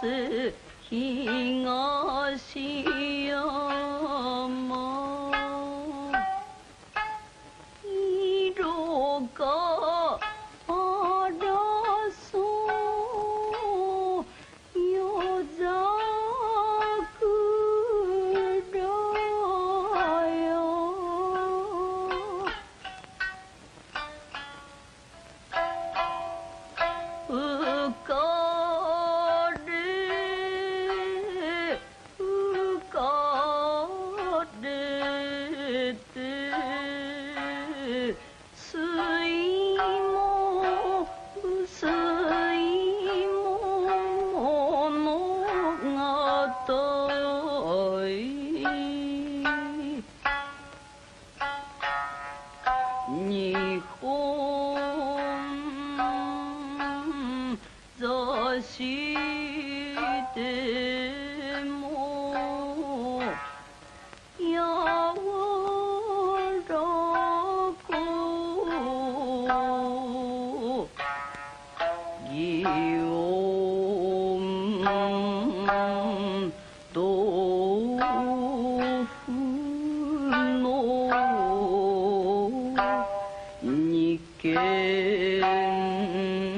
す。東れてけん